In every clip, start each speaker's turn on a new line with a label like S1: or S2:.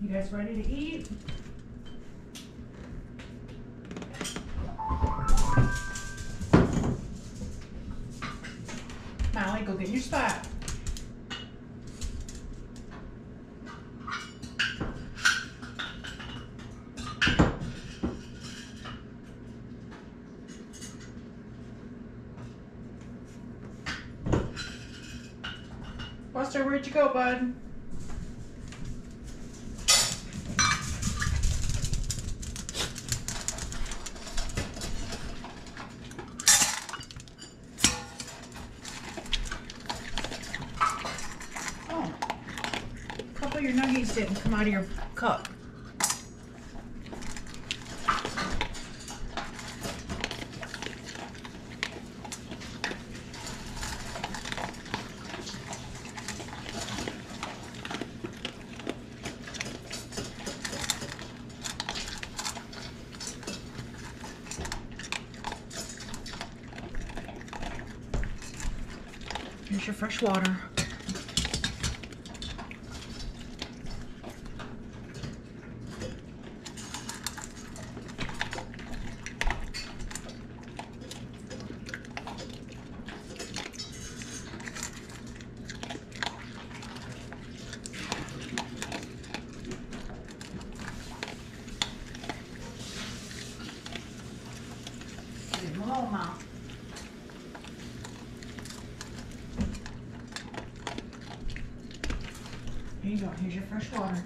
S1: You guys ready to eat? Molly, go get your spot. Buster, where'd you go, bud? Your nuggies didn't come out of your cup. Here's your fresh water. Alone, Here you go. Here's your fresh water.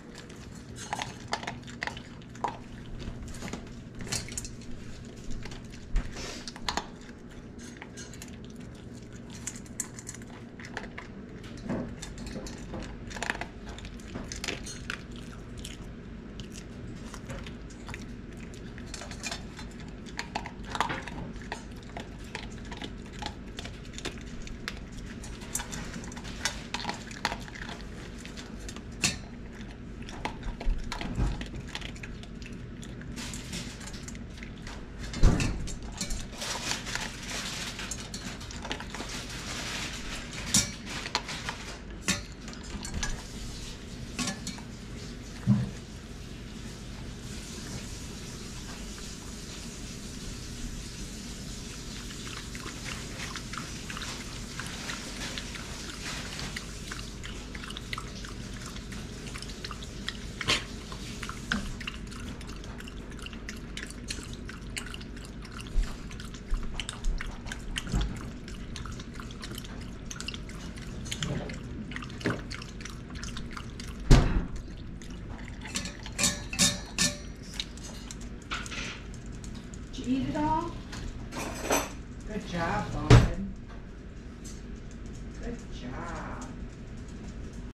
S1: Did you eat it all? Good job, bud.